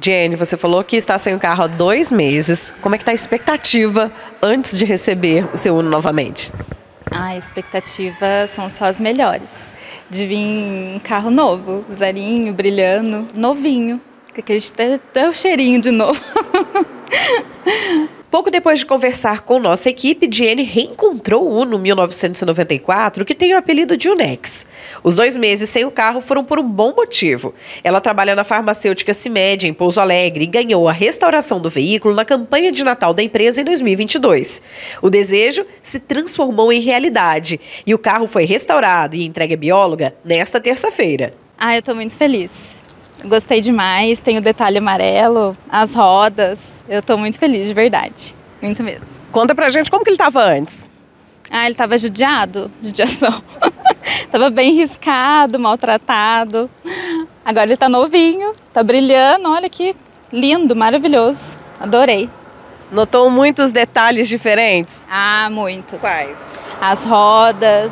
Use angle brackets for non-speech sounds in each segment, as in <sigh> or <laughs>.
Jenny, você falou que está sem o carro há dois meses. Como é que está a expectativa antes de receber o seu Uno novamente? A expectativa são só as melhores. De vir um carro novo, zerinho, brilhando, novinho. Que acredito até o cheirinho de novo. <laughs> Pouco depois de conversar com nossa equipe, Jenny reencontrou o Uno 1994, que tem o apelido de Unex. Os dois meses sem o carro foram por um bom motivo. Ela trabalha na farmacêutica CIMED, em Pouso Alegre, e ganhou a restauração do veículo na campanha de Natal da empresa em 2022. O desejo se transformou em realidade e o carro foi restaurado e entregue à bióloga nesta terça-feira. Ah, eu estou muito feliz. Gostei demais, tem o detalhe amarelo, as rodas. Eu estou muito feliz, de verdade. Muito mesmo. Conta pra gente como que ele estava antes. Ah, ele estava judiado, judiação. <laughs> tava bem riscado, maltratado. Agora ele está novinho, está brilhando, olha que lindo, maravilhoso. Adorei. Notou muitos detalhes diferentes? Ah, muitos. Quais? As rodas,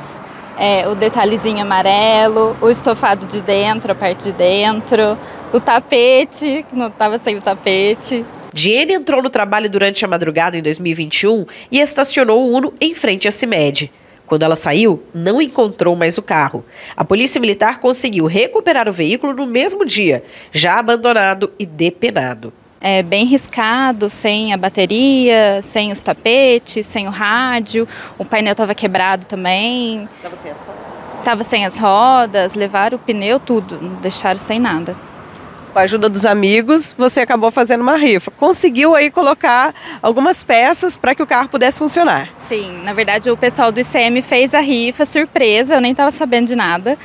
é, o detalhezinho amarelo, o estofado de dentro, a parte de dentro, o tapete, não estava sem o tapete. Jenny entrou no trabalho durante a madrugada em 2021 e estacionou o Uno em frente à CIMED. Quando ela saiu, não encontrou mais o carro. A Polícia Militar conseguiu recuperar o veículo no mesmo dia, já abandonado e depenado. É bem riscado, sem a bateria, sem os tapetes, sem o rádio. O painel estava quebrado também. Estava sem as rodas? Estava sem as rodas, levaram o pneu, tudo, deixaram sem nada. Com a ajuda dos amigos, você acabou fazendo uma rifa. Conseguiu aí colocar algumas peças para que o carro pudesse funcionar. Sim, na verdade o pessoal do ICM fez a rifa surpresa, eu nem estava sabendo de nada.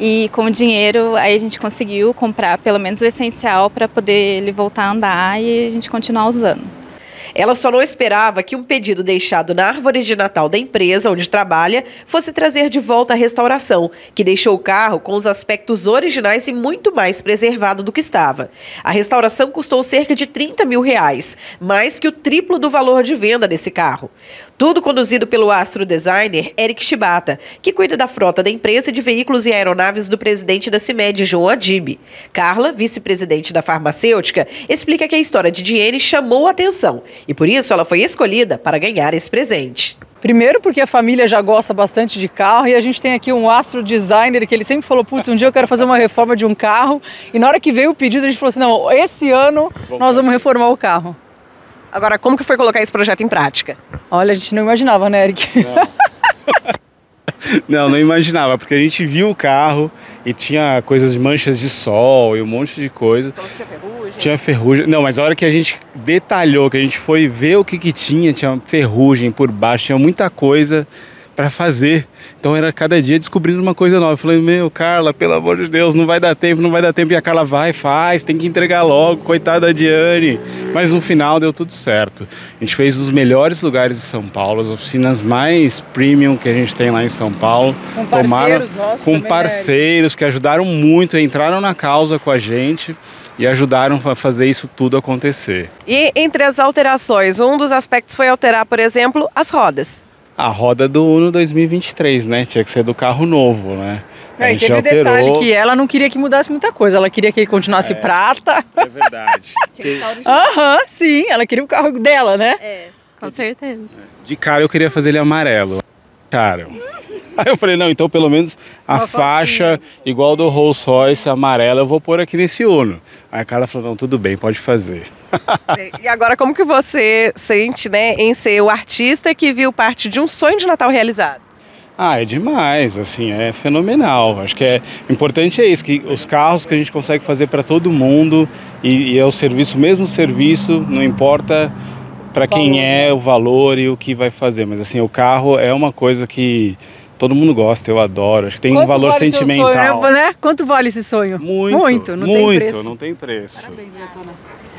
E com o dinheiro aí a gente conseguiu comprar pelo menos o essencial para poder ele voltar a andar e a gente continuar usando. Ela só não esperava que um pedido deixado na árvore de Natal da empresa onde trabalha fosse trazer de volta a restauração, que deixou o carro com os aspectos originais e muito mais preservado do que estava. A restauração custou cerca de 30 mil reais, mais que o triplo do valor de venda desse carro. Tudo conduzido pelo astro designer Eric Shibata, que cuida da frota da empresa de veículos e aeronaves do presidente da CIMED, João Adib. Carla, vice-presidente da farmacêutica, explica que a história de Diene chamou a atenção e por isso ela foi escolhida para ganhar esse presente. Primeiro porque a família já gosta bastante de carro e a gente tem aqui um astro designer que ele sempre falou, putz, um dia eu quero fazer uma reforma de um carro. E na hora que veio o pedido a gente falou assim, não, esse ano nós vamos reformar o carro. Agora, como que foi colocar esse projeto em prática? Olha, a gente não imaginava, né, Eric? Não. <laughs> <laughs> não, não imaginava, porque a gente viu o carro e tinha coisas de manchas de sol e um monte de coisa. Só que tinha ferrugem? Tinha ferrugem. Não, mas a hora que a gente detalhou, que a gente foi ver o que que tinha, tinha ferrugem por baixo, tinha muita coisa para fazer. Então era cada dia descobrindo uma coisa nova. Eu falei, meu, Carla, pelo amor de Deus, não vai dar tempo, não vai dar tempo. E a Carla vai, faz, tem que entregar logo, coitada da Diane. Mas no final deu tudo certo. A gente fez os melhores lugares de São Paulo, as oficinas mais premium que a gente tem lá em São Paulo. Com parceiros nossos Com né, parceiros que ajudaram muito, entraram na causa com a gente e ajudaram a fazer isso tudo acontecer. E entre as alterações, um dos aspectos foi alterar, por exemplo, as rodas. A roda do Uno 2023, né? Tinha que ser do carro novo, né? A É, e gente teve o alterou. detalhe que ela não queria que mudasse muita coisa, ela queria que ele continuasse prata. É verdade. <laughs> <laughs> Aham, sim, ela queria o carro dela, né? É, com certeza. De cara eu queria fazer ele amarelo. Cara. <laughs> Aí eu falei, não, então pelo menos a Uma faixa igual do Rolls Royce amarela eu vou pôr aqui nesse Uno. Aí a Carla falou, não, tudo bem, pode fazer. E agora, como que você sente, né, em ser o artista que viu parte de um sonho de Natal realizado? Ah, é demais, assim, é fenomenal. Acho que é importante é isso, que os carros que a gente consegue fazer para todo mundo e, e é o serviço, mesmo serviço, não importa para quem é o valor e o que vai fazer, mas assim, o carro é uma coisa que todo mundo gosta, eu adoro. Acho que tem um Quanto valor vale sentimental. Sonho, né? Quanto vale esse sonho? Muito, muito, não muito, tem preço. não tem preço.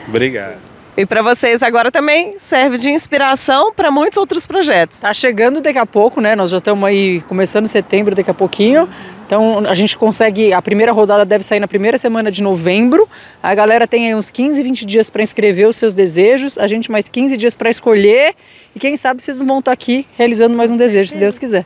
Obrigado. E para vocês agora também serve de inspiração para muitos outros projetos. Tá chegando daqui a pouco, né? Nós já estamos aí começando setembro daqui a pouquinho. Então a gente consegue, a primeira rodada deve sair na primeira semana de novembro. A galera tem aí uns 15, 20 dias para inscrever os seus desejos, a gente mais 15 dias para escolher e quem sabe vocês vão estar aqui realizando mais um desejo, se Deus quiser.